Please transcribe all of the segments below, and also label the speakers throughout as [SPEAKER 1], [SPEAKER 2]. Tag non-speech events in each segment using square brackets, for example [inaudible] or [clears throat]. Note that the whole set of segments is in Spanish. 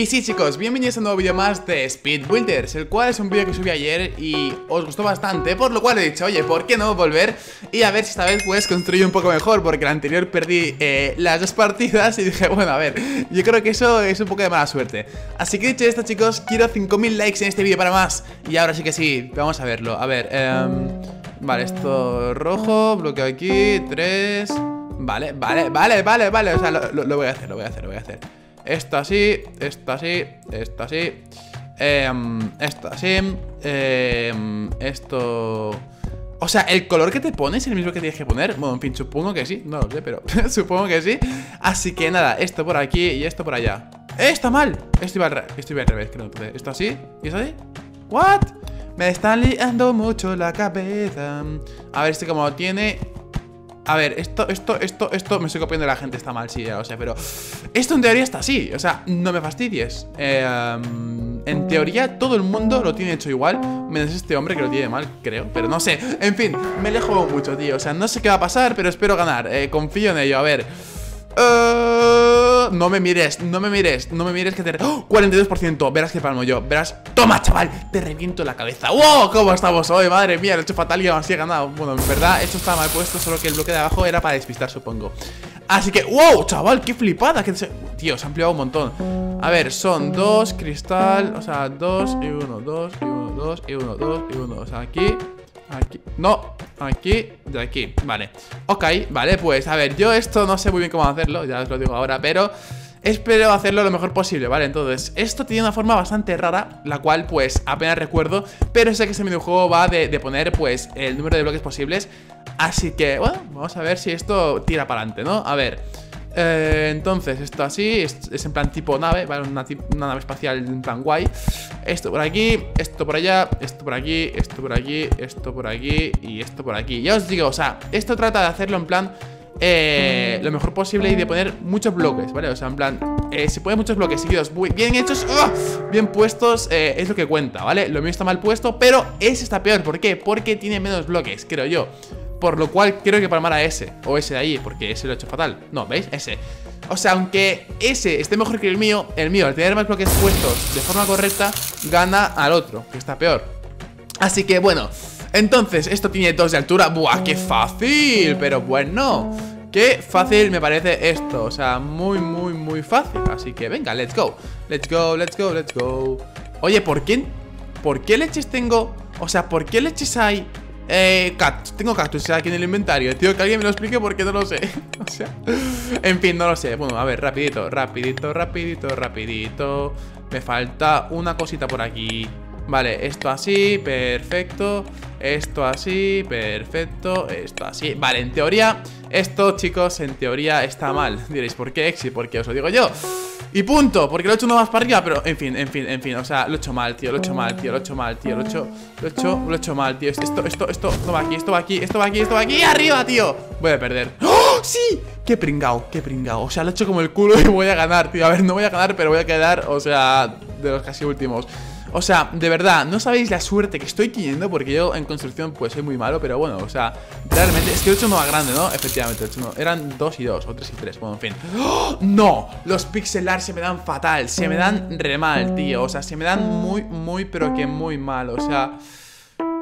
[SPEAKER 1] Y sí chicos, bienvenidos a un nuevo vídeo más de Speed Builders El cual es un vídeo que subí ayer y os gustó bastante Por lo cual he dicho, oye, ¿por qué no volver? Y a ver si esta vez pues construir un poco mejor Porque la anterior perdí eh, las dos partidas y dije, bueno, a ver Yo creo que eso es un poco de mala suerte. Así que dicho esto chicos, quiero 5000 likes en este vídeo para más. Y ahora sí que sí, vamos a verlo. A ver, eh, vale, esto rojo, bloqueo aquí, 3 Vale, vale, vale, vale, vale O sea, lo voy a hacer, lo voy a hacer, lo voy a hacer esto así, esto así, esto así eh, Esto así eh, Esto... O sea, ¿el color que te pones es el mismo que tienes que poner? Bueno, en fin, supongo que sí, no lo sé, pero [laughs] supongo que sí. Así que nada, esto por aquí y esto por allá. ¡Eh, está mal! Esto iba al, esto iba al revés, creo Esto así, ¿y esto así? ¿What? Me están liando mucho la cabeza. A ver, este como tiene a ver, esto, esto, esto, esto Me estoy copiando de la gente, está mal, sí, ya lo sé Pero esto en teoría está así, o sea, no me fastidies. Eh, En teoría todo el mundo lo tiene hecho igual Menos este hombre que lo tiene mal, creo Pero no sé, en fin, me le juego mucho, tío O sea, no sé qué va a pasar, pero espero ganar eh, Confío en ello, a ver eh, no me mires, no me mires, no me mires que te... ¡Oh! 42%, verás que palmo yo, verás... ¡Toma, chaval! Te reviento la cabeza ¡Wow! ¿Cómo estamos hoy? Madre mía, lo he hecho fatal y aún así he ganado Bueno, en verdad, esto estaba mal puesto, solo que el bloque de abajo era para despistar, supongo Así que... ¡Wow! Chaval, qué flipada que Tío, se ha ampliado un montón A ver, son dos, cristal O sea, dos y uno, dos y uno, dos y uno, dos y uno O sea, aquí Aquí, no, aquí, de aquí, vale Ok, vale, pues a ver, yo esto no sé muy bien cómo hacerlo Ya os lo digo ahora, pero Espero hacerlo lo mejor posible, ¿vale? Entonces, esto tiene una forma bastante rara La cual, pues, apenas recuerdo Pero sé que este videojuego va de, de poner, pues, el número de bloques posibles Así que, bueno, vamos a ver si esto tira para adelante, ¿no? A ver eh, entonces, esto así, es, en plan tipo nave, ¿vale? Una, nave espacial en plan guay Esto por aquí, esto por allá, esto por aquí, esto por aquí, esto por aquí y esto por aquí Ya os digo, o sea, esto trata de hacerlo en plan eh, lo mejor posible y de poner muchos bloques, ¿vale? O sea, en plan, eh, si pones muchos bloques seguidos bien hechos, ¡ah! bien puestos, eh, es lo que cuenta, ¿vale? Lo mío está mal puesto, pero ese está peor, ¿por qué? Porque tiene menos bloques, creo yo por lo cual quiero que palmara ese O ese de ahí, porque ese lo he hecho fatal No, ¿veis? Ese O sea, aunque ese esté mejor que el mío El mío, al tener más bloques puestos de forma correcta Gana al otro, que está peor Así que bueno Entonces, esto tiene dos de altura ¡Buah, qué fácil! Pero bueno Qué fácil me parece esto O sea, muy, muy, muy fácil Así que venga, let's go Let's go, let's go, let's go Oye, ¿por qué? ¿Por qué leches tengo? O sea, ¿por qué leches hay eh, cactus, tengo cactus aquí en el inventario. Tío, que alguien me lo explique porque no lo sé. [laughs] O sea, en fin, no lo sé. Bueno, a ver, rapidito, rapidito, rapidito, rapidito. Me falta una cosita por aquí Vale, esto así, perfecto. Esto así, perfecto. Esto así, vale, en teoría Esto, chicos, en teoría está mal. Diréis, ¿por qué Exi? Porque os lo digo yo. Y punto, porque lo he hecho uno más para arriba Pero en fin, en fin, en fin, o sea, lo he hecho mal, tío Lo he hecho mal, tío, lo he hecho mal, tío Lo he hecho, lo he hecho, lo he hecho mal, tío. Esto, esto, esto, esto va aquí, esto va aquí, esto va aquí, esto va aquí ¡Arriba, tío! Voy a perder. ¡Oh, sí! ¡Qué pringao, qué pringao! O sea, lo he hecho como el culo y voy a ganar, tío. A ver, no voy a ganar, pero voy a quedar, o sea, de los casi últimos o sea, de verdad, no sabéis la suerte que estoy teniendo Porque yo en construcción pues soy muy malo Pero bueno, o sea, realmente Es que he hecho uno más grande, ¿no? Efectivamente, he hecho uno Eran dos y dos, o tres y tres, bueno, en fin. ¡Oh! ¡No! Los pixelar se me dan fatal Se me dan re mal, tío. O sea, se me dan muy, muy, pero que muy mal O sea...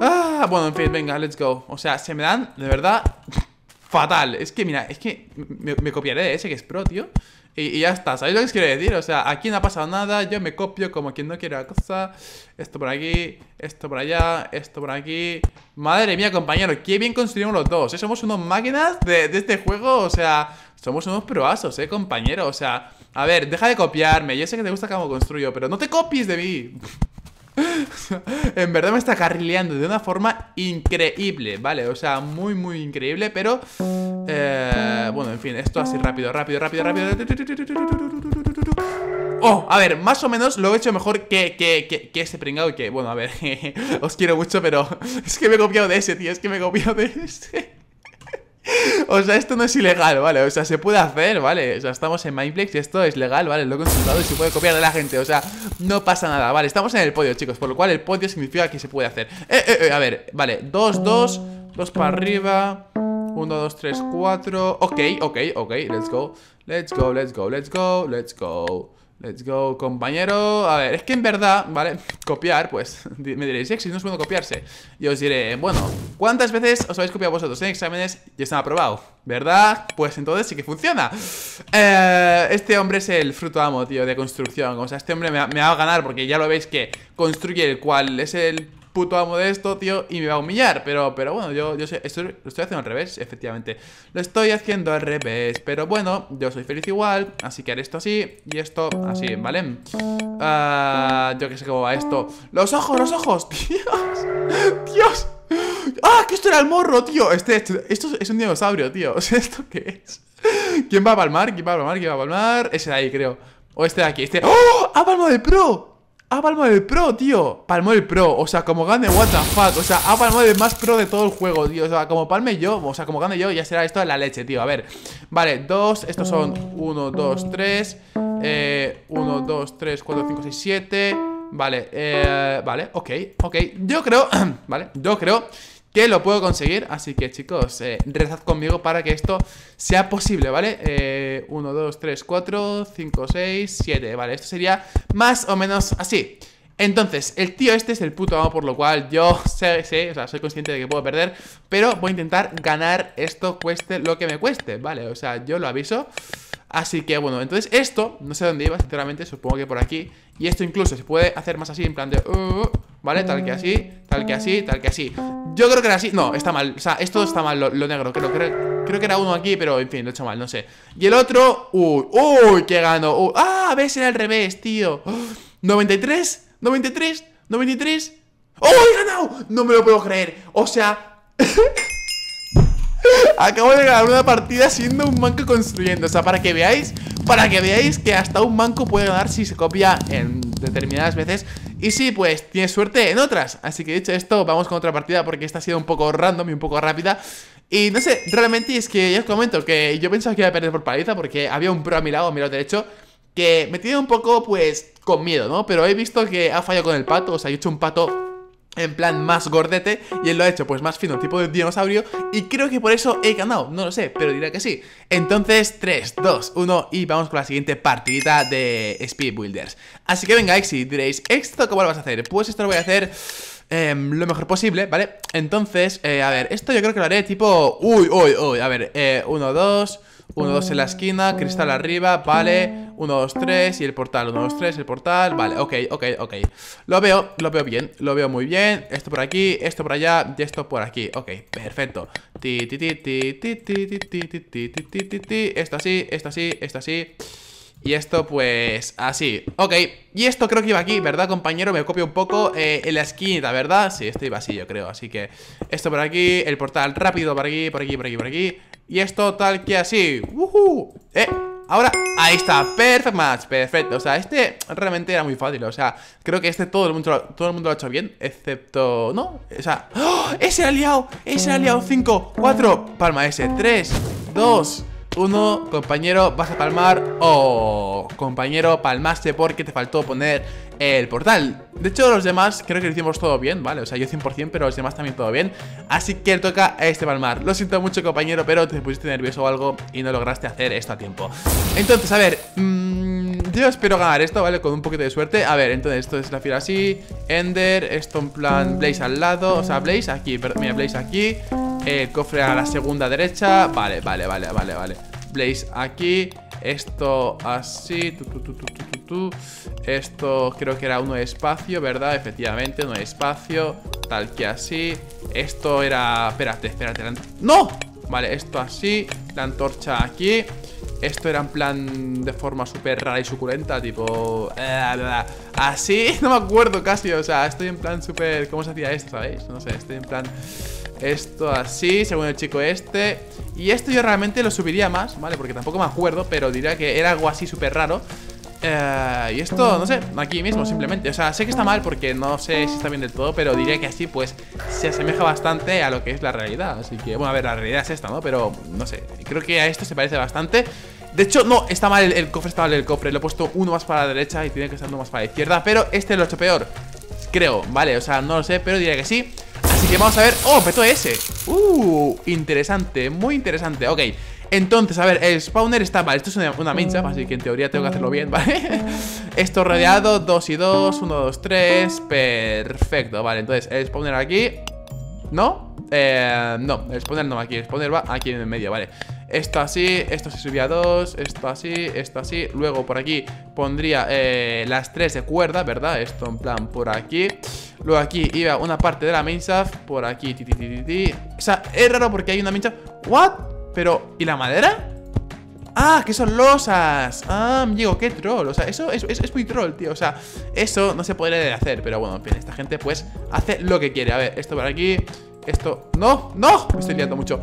[SPEAKER 1] Ah, bueno, en fin, venga, let's go. O sea, se me dan, de verdad Fatal, es que mira, es que me, me copiaré de ese que es pro, tío y, ya está, ¿sabéis lo que os quiero decir? O sea, aquí no ha pasado nada, yo me copio como quien no quiere la cosa Esto por aquí, esto por allá, esto por aquí Madre mía, compañero, qué bien construimos los dos ¿eh? Somos unos máquinas de, este juego, o sea Somos unos proasos, eh, compañero O sea, a ver, deja de copiarme Yo sé que te gusta cómo construyo, pero no te copies de mí [laughs] en verdad me está carrileando de una forma increíble, ¿vale? O sea, muy, muy increíble, pero... Eh, bueno, en fin, esto así rápido, rápido, rápido, rápido Oh, a ver, más o menos lo he hecho mejor que, que, que, que ese pringado que, bueno, a ver, [laughs] os quiero mucho, pero [laughs] es que me he copiado de ese, tío, es que me he copiado de ese o sea, esto no es ilegal, ¿vale? O sea, se puede hacer, ¿vale? O sea, estamos en Mindplex y esto es legal, ¿vale? Lo he consultado y se puede copiar de la gente O sea, no pasa nada, ¿vale? Estamos en el podio, chicos Por lo cual el podio significa que se puede hacer eh, eh, eh, a ver, vale Dos, dos, dos para arriba Uno, dos, tres, cuatro Ok, ok, ok, let's go Let's go, let's go, let's go, let's go Let's go, compañero A ver, es que en verdad, ¿vale? Copiar, pues [laughs] Me diréis, si no es bueno copiarse Yo os diré, bueno ¿Cuántas veces os habéis copiado vosotros en exámenes y están aprobados? ¿Verdad? Pues entonces sí que funciona eh, Este hombre es el fruto amo, tío, de construcción O sea, este hombre me, me va a ganar porque ya lo veis que construye el cual es el puto amo de esto, tío, y me va a humillar. Pero, pero bueno, yo, yo sé, esto lo estoy haciendo al revés, efectivamente. Lo estoy haciendo al revés. Pero bueno, yo soy feliz igual. Así que haré esto así y esto así, ¿vale? Ah, yo que sé cómo va esto. ¡Los ojos, los ojos! [laughs] ¡Dios! ¡Dios! ¡Ah! Que esto era el morro, tío. Este, este, esto es un dinosaurio, tío. O sea, ¿esto qué es? ¿Quién va a palmar? ¿Quién va a palmar? ¿Quién va a palmar? Ese de ahí, creo. O este de aquí. Este. ¡Oh! ¡Ha palmado de pro! Ha palmado el pro, tío. Palmó el pro, o sea, como gane, what the fuck. O sea, ha palmado el más pro de todo el juego, tío. O sea, como palme yo, o sea, como gane yo Ya será esto de la leche, tío, a ver Vale, dos, estos son uno, dos, tres Eh, uno, dos, tres, cuatro, cinco, seis, siete. Vale, eh, vale, ok, ok. Yo creo, [clears throat] vale, yo creo que lo puedo conseguir Así que chicos, eh, rezad conmigo para que esto sea posible, ¿vale? 1, 2, 3, 4, 5, 6, 7 Vale, esto sería más o menos así entonces, el tío este es el puto amo, por lo cual yo [laughs] sé, sé, o sea, soy consciente de que puedo perder, pero voy a intentar ganar esto cueste lo que me cueste, ¿vale? O sea, yo lo aviso. Así que bueno, entonces esto, no sé dónde iba, sinceramente, supongo que por aquí Y esto incluso se puede hacer más así, en plan de uh, ¿Vale? Tal que así, tal que así, tal que así. Yo creo que era así, no, está mal. O sea, esto está mal, lo, negro, creo, creo, creo que era uno aquí, pero en fin, lo he hecho mal, no sé. Y el otro, uy, uy, que gano. Ah, ves, era al revés, tío. 93, 93, 93 ¡Oh, he ganado! No me lo puedo creer. O sea... [laughs] Acabo de ganar una partida siendo un manco construyendo. O sea, para que veáis Para que veáis que hasta un manco puede ganar si se copia en determinadas veces Y si, pues, tiene suerte en otras Así que dicho esto, vamos con otra partida Porque esta ha sido un poco random y un poco rápida y no sé, realmente es que ya os comento que yo pensaba que iba a perder por paliza porque había un pro a mi lado, a mi lado derecho, que me tiene un poco, pues, con miedo, ¿no? Pero he visto que ha fallado con el pato, o sea, he hecho un pato en plan más gordete y él lo ha hecho pues más fino, tipo de dinosaurio y creo que por eso he ganado, no lo sé, pero diré que sí. Entonces 3, 2, 1 y vamos con la siguiente partidita de Speed Builders. Así que venga, Exi, diréis, ¿esto cómo lo vas a hacer? Pues esto lo voy a hacer... Em, lo mejor posible, ¿vale? Entonces, eh, a ver, esto yo creo que lo haré tipo... Uy, uy, uy, a ver, eh, 1, 2... 1, 2 en la esquina, cristal arriba, vale 1, 2, 3 y el portal 1, 2, 3, el portal, vale, ok, ok, ok Lo veo, lo veo bien, lo veo muy bien Esto por aquí, esto por allá y esto por aquí Ok, perfecto ti, ti, ti, ti, ti, ti, ti, ti, ti, ti, ti, ti, Esto así, esto así, esto así y esto pues así Ok, y esto creo que iba aquí, ¿verdad compañero? Me copio un poco eh, en la esquina, ¿verdad? Sí, esto iba así yo creo, así que Esto por aquí, el portal rápido por aquí, por aquí, por aquí, por aquí y esto tal que así ¡Woohoo! Eh, ahora, ahí está, perfect match, perfecto O sea, este realmente era muy fácil O sea, creo que este todo el mundo, todo el mundo lo ha hecho bien Excepto, ¿no? O sea, ¡Oh! ese aliado, ese aliado 5, 4, palma ese 3, 2 uno, compañero, vas a palmar Oh, compañero, palmaste porque te faltó poner el portal. De hecho, los demás creo que lo hicimos todo bien, ¿vale? O sea, yo 100%, pero los demás también todo bien. Así que toca a este palmar. Lo siento mucho, compañero, pero te pusiste nervioso o algo Y no lograste hacer esto a tiempo. Entonces, a ver mmm, Yo espero ganar esto, ¿vale? Con un poquito de suerte. A ver, entonces esto es la fila así. Ender, esto en plan Blaze al lado. O sea, Blaze aquí, perdón, mira, Blaze aquí. El cofre a la segunda derecha. Vale, vale, vale, vale, vale. Blaze aquí Esto así Esto creo que era uno de espacio, ¿verdad? Efectivamente, uno de espacio Tal que así Esto era... Espérate, espérate ¡No! Vale, esto así La antorcha aquí esto era en plan de forma súper rara y suculenta, tipo... Eh, así, [laughs] no me acuerdo casi, o sea, estoy en plan súper... ¿Cómo se hacía esto, sabéis? No sé, estoy en plan... Esto así, según el chico este. Y esto yo realmente lo subiría más, ¿vale? Porque tampoco me acuerdo, pero diría que era algo así súper raro. Eh, y esto, no sé, aquí mismo simplemente. O sea, sé que está mal porque no sé si está bien del todo Pero diría que así, pues, se asemeja bastante a lo que es la realidad. Así que, bueno, a ver, la realidad es esta, ¿no? Pero, no sé, creo que a esto se parece bastante. De hecho, no, está mal el, cofre, está mal el cofre. Lo he puesto uno más para la derecha y tiene que estar uno más para la izquierda Pero este lo he hecho peor Creo, vale, o sea, no lo sé, pero diría que sí que vamos a ver... ¡Oh, petó ese! ¡Uh! Interesante, muy interesante Ok, Entonces, a ver, el spawner está Vale, esto es una, una mincha, así que en teoría tengo que hacerlo bien, ¿vale? [laughs] esto rodeado, 2 y 2, 1, 2, 3 Perfecto, vale, entonces el spawner aquí ¿No? Eh, no, el spawner no aquí El spawner va aquí en el medio, vale Esto así, esto se subía a 2 Esto así, esto así Luego por aquí pondría eh, las 3 de cuerda, ¿verdad? Esto en plan por aquí Luego aquí iba una parte de la main Por aquí, ti, ti, ti, ti, O sea, es raro porque hay una main ¿What? Pero, ¿y la madera? Ah, que son losas. Ah, digo, qué troll. O sea, eso es, es, muy troll, tío. O sea, eso no se podría hacer Pero bueno, en fin, esta gente pues hace lo que quiere. A ver, esto por aquí Esto, no, no Me estoy liando mucho.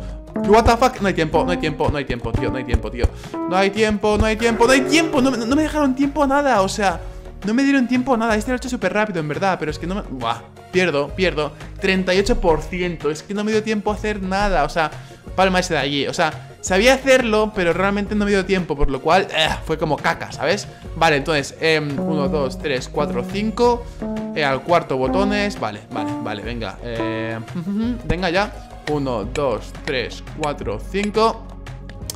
[SPEAKER 1] What the fuck, no hay tiempo, no hay tiempo, no hay tiempo, tío No hay tiempo, tío. No hay tiempo, no hay tiempo, no hay tiempo no, me dejaron tiempo a nada, o sea No me dieron tiempo a nada Este lo he hecho súper rápido, en verdad Pero es que no me... Buah, pierdo, pierdo 38% Es que no me dio tiempo a hacer nada O sea, palma ese de allí O sea Sabía hacerlo, pero realmente no me dio tiempo, por lo cual eh, fue como caca, ¿sabes? Vale, entonces, 1, 2, 3, 4, 5 Al cuarto botones, vale, vale, vale, venga eh, [laughs] Venga ya 1, 2, 3, 4, 5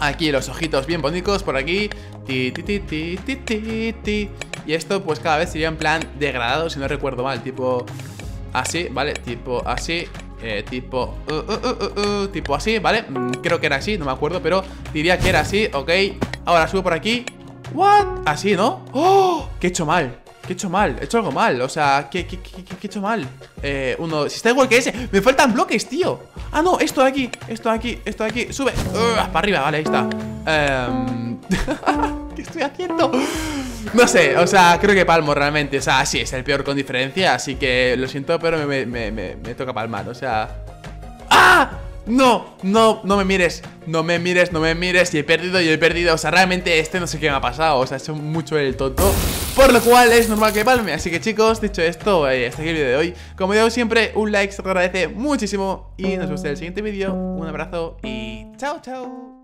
[SPEAKER 1] Aquí los ojitos bien bonitos por aquí ti, ti, ti, ti, ti, ti, ti. Y esto pues cada vez sería en plan degradado, si no recuerdo mal Tipo así, ¿vale? Tipo así eh, tipo, uh, uh, uh, tipo así, ¿vale? Mm, creo que era así, no me acuerdo, pero diría que era así, ok Ahora subo por aquí ¿What? Así, ¿no? ¡Oh! ¿Qué he hecho mal? ¿Qué he hecho mal? He hecho algo mal, o sea, ¿qué, qué, qué, he hecho mal? Eh, uno, si está igual que ese Me faltan bloques, tío Ah, no, esto de aquí, esto de aquí, esto de aquí Sube, para arriba, vale, ahí está eh... [laughs] ¿Qué estoy haciendo? No sé, o sea, creo que palmo realmente O sea, sí, es el peor con diferencia Así que lo siento, pero me, me, me, me toca palmar O sea... ¡Ah! No, no, no me mires No me mires, no me mires Y he perdido, y he perdido O sea, realmente este no sé qué me ha pasado O sea, he hecho mucho el tonto Por lo cual es normal que palme. Así que chicos, dicho esto, hasta aquí el vídeo de hoy. Como digo siempre, un like se agradece muchísimo Y nos vemos en el siguiente vídeo. Un abrazo y chao, chao